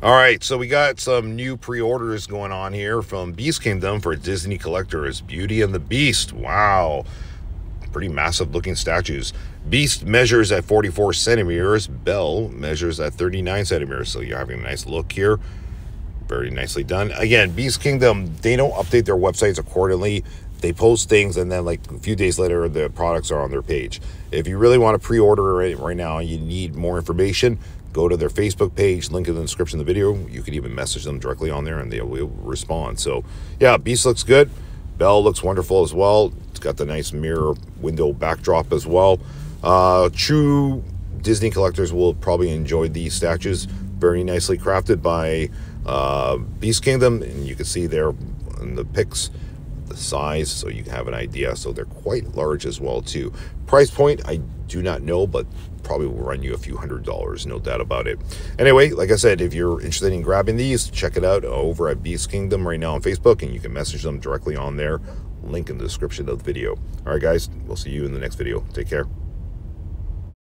All right, so we got some new pre-orders going on here from Beast Kingdom for Disney collectors. Beauty and the Beast. Wow. Pretty massive looking statues. Beast measures at 44 centimeters. Belle measures at 39 centimeters. So you're having a nice look here. Very nicely done. Again, Beast Kingdom, they don't update their websites accordingly. They post things and then like a few days later, the products are on their page. If you really want to pre-order it right now, you need more information, go to their Facebook page, link in the description of the video. You can even message them directly on there and they will respond. So, yeah, Beast looks good. Belle looks wonderful as well. It's got the nice mirror window backdrop as well. Uh, true Disney collectors will probably enjoy these statues. Very nicely crafted by uh, Beast Kingdom, and you can see there in the pics the size so you have an idea. So they're quite large as well too. Price point, I do not know, but probably will run you a few hundred dollars, no doubt about it. Anyway, like I said, if you're interested in grabbing these, check it out over at Beast Kingdom right now on Facebook, and you can message them directly on there. Link in the description of the video. All right, guys, we'll see you in the next video. Take care.